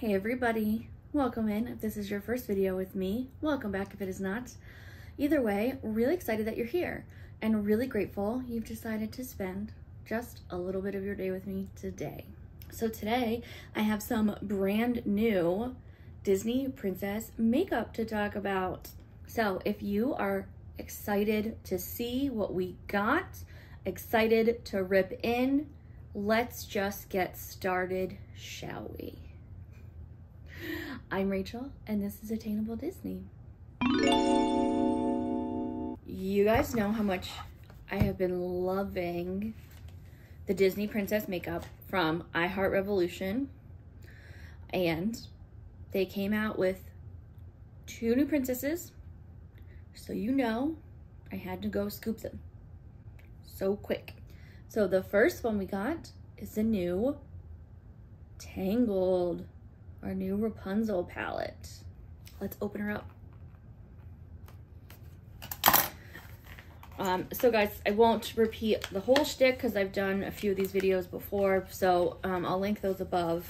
Hey everybody, welcome in. If this is your first video with me, welcome back if it is not. Either way, really excited that you're here and really grateful you've decided to spend just a little bit of your day with me today. So today I have some brand new Disney princess makeup to talk about. So if you are excited to see what we got, excited to rip in, let's just get started, shall we? I'm Rachel, and this is Attainable Disney. You guys know how much I have been loving the Disney Princess makeup from I Heart Revolution. And they came out with two new princesses. So you know I had to go scoop them. So quick. So the first one we got is the new Tangled our new Rapunzel palette. Let's open her up. Um, so guys, I won't repeat the whole shtick because I've done a few of these videos before. So um, I'll link those above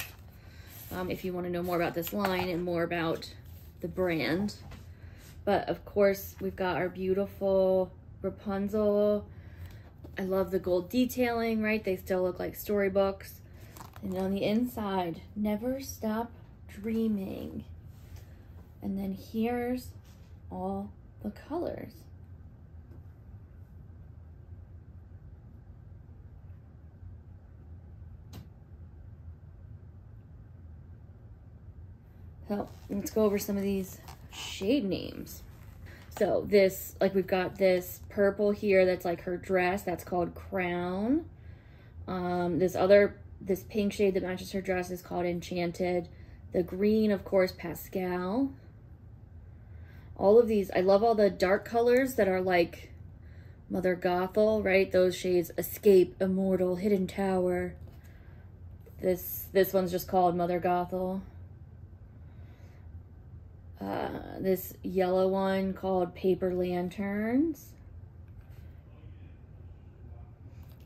um, if you want to know more about this line and more about the brand. But of course, we've got our beautiful Rapunzel. I love the gold detailing, right? They still look like storybooks. And on the inside, never stop dreaming. And then here's all the colors. So let's go over some of these shade names. So this, like we've got this purple here that's like her dress, that's called Crown. Um, this other, this pink shade that matches her dress is called Enchanted. The green, of course, Pascal. All of these, I love all the dark colors that are like Mother Gothel, right? Those shades, Escape, Immortal, Hidden Tower. This, this one's just called Mother Gothel. Uh, this yellow one called Paper Lanterns.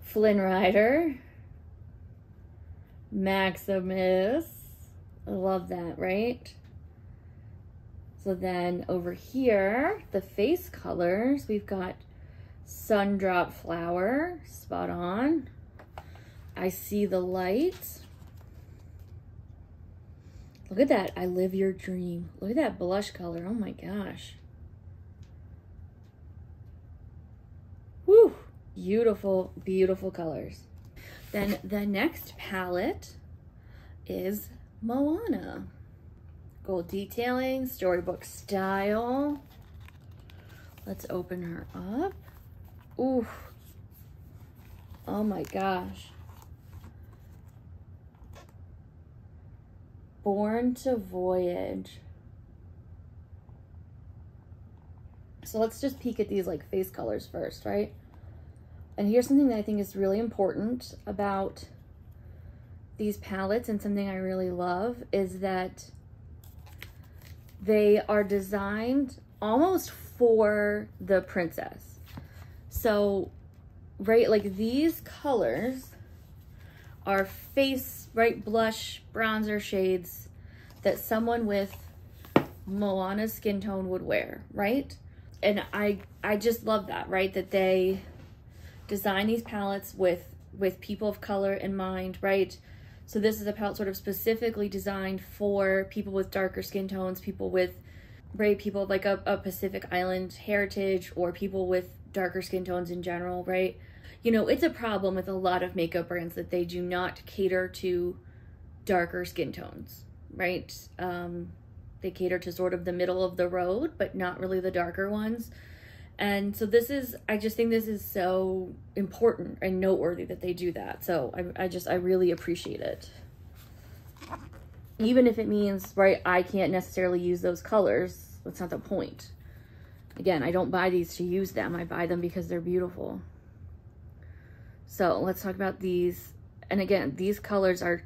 Flynn Rider. Maximus. I love that, right? So then over here, the face colors, we've got Sundrop Flower, spot on. I see the light. Look at that, I live your dream. Look at that blush color, oh my gosh. Woo, beautiful, beautiful colors. Then the next palette is Moana. Gold detailing, storybook style. Let's open her up. Ooh. Oh my gosh. Born to Voyage. So let's just peek at these like face colors first, right? And here's something that I think is really important about these palettes and something I really love is that they are designed almost for the princess. So, right, like these colors are face, right, blush, bronzer shades that someone with Moana's skin tone would wear, right? And I I just love that, right? That they design these palettes with with people of color in mind, right? So this is a palette sort of specifically designed for people with darker skin tones, people with right people like a, a Pacific Island heritage or people with darker skin tones in general, right? You know, it's a problem with a lot of makeup brands that they do not cater to darker skin tones, right? Um, they cater to sort of the middle of the road, but not really the darker ones. And so this is, I just think this is so important and noteworthy that they do that. So I, I just, I really appreciate it. Even if it means, right, I can't necessarily use those colors, that's not the point. Again, I don't buy these to use them. I buy them because they're beautiful. So let's talk about these. And again, these colors are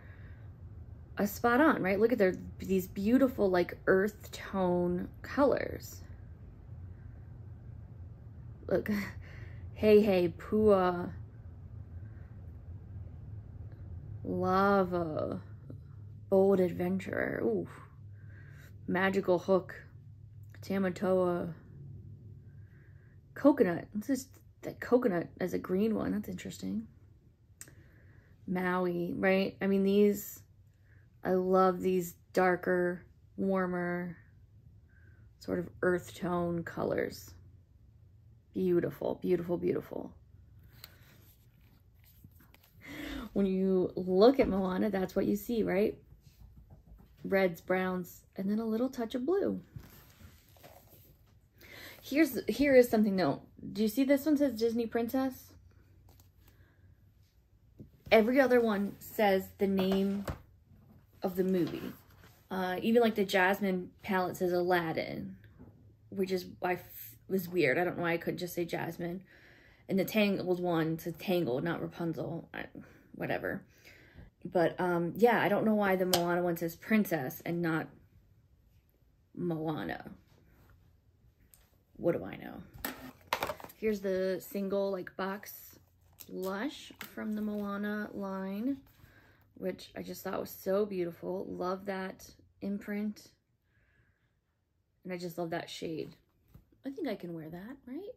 a spot on, right? Look at their these beautiful like earth tone colors. Look, Hei Hei, Pua, Lava, Bold Adventurer. Ooh. Magical Hook. Tamatoa. Coconut. This is that coconut as a green one. That's interesting. Maui, right? I mean, these, I love these darker, warmer, sort of earth tone colors. Beautiful, beautiful, beautiful. When you look at Moana, that's what you see, right? Reds, browns, and then a little touch of blue. Here's here is something though. Do you see this one says Disney Princess? Every other one says the name of the movie. Uh, even like the Jasmine palette says Aladdin, which is I was weird. I don't know why I couldn't just say Jasmine. And the Tangled one says Tangled, not Rapunzel. I, whatever. But um, yeah, I don't know why the Moana one says Princess and not Moana. What do I know? Here's the single like box blush from the Moana line, which I just thought was so beautiful. Love that imprint. And I just love that shade. I think I can wear that, right?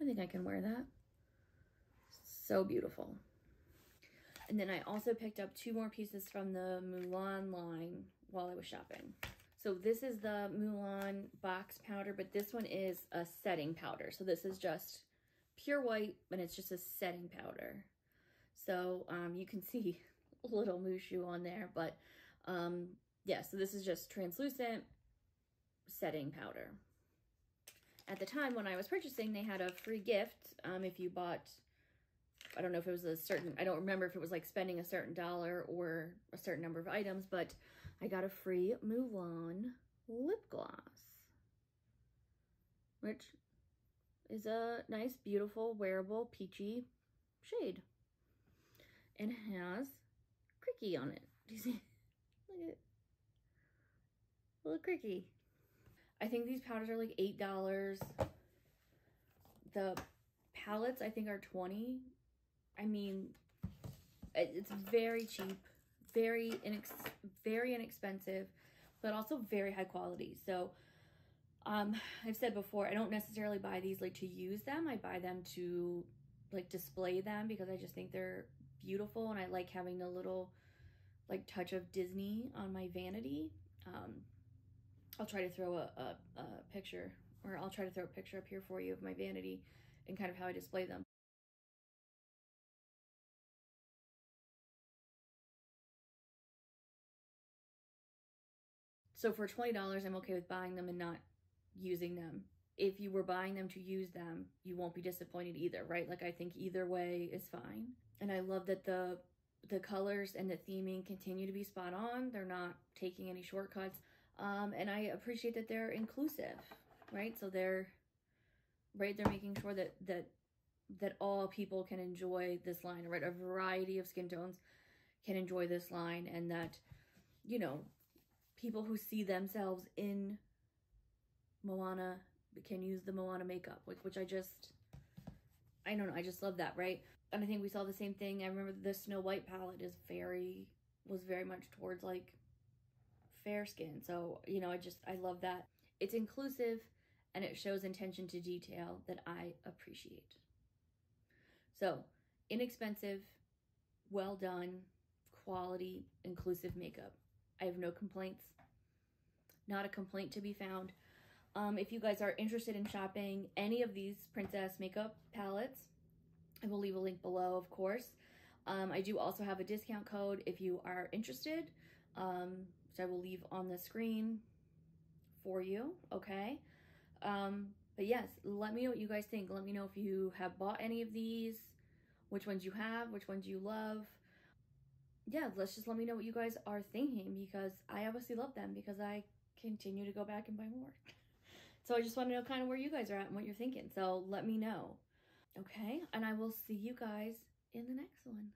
I think I can wear that. So beautiful. And then I also picked up two more pieces from the Mulan line while I was shopping. So this is the Mulan box powder, but this one is a setting powder. So this is just pure white, and it's just a setting powder. So um, you can see a little Mushu on there, but um, yeah, so this is just translucent setting powder. At the time when I was purchasing, they had a free gift um, if you bought, I don't know if it was a certain, I don't remember if it was like spending a certain dollar or a certain number of items, but I got a free Mulan lip gloss, which is a nice, beautiful, wearable, peachy shade. And it has Cri-Kee on it. Do you see? Look at it. Little Cri-Kee. I think these powders are like $8. The palettes, I think, are 20 I mean, it's very cheap very inex very inexpensive, but also very high quality. So um, I've said before, I don't necessarily buy these like to use them. I buy them to like display them because I just think they're beautiful and I like having a little like touch of Disney on my vanity. Um, I'll try to throw a, a, a picture or I'll try to throw a picture up here for you of my vanity and kind of how I display them. So for $20, I'm okay with buying them and not using them. If you were buying them to use them, you won't be disappointed either, right? Like I think either way is fine. And I love that the the colors and the theming continue to be spot on. They're not taking any shortcuts. Um, and I appreciate that they're inclusive, right? So they're right, they're making sure that that that all people can enjoy this line, right? A variety of skin tones can enjoy this line and that, you know, people who see themselves in Moana can use the Moana makeup, which, which I just, I don't know, I just love that, right? And I think we saw the same thing. I remember the Snow White palette is very, was very much towards like fair skin. So, you know, I just, I love that. It's inclusive and it shows attention to detail that I appreciate. So, inexpensive, well done, quality, inclusive makeup. I have no complaints. Not a complaint to be found. Um, if you guys are interested in shopping any of these princess makeup palettes, I will leave a link below, of course. Um, I do also have a discount code if you are interested, um, which I will leave on the screen for you, okay? Um, but yes, let me know what you guys think. Let me know if you have bought any of these, which ones you have, which ones you love yeah, let's just let me know what you guys are thinking because I obviously love them because I continue to go back and buy more. So I just want to know kind of where you guys are at and what you're thinking. So let me know. Okay, and I will see you guys in the next one.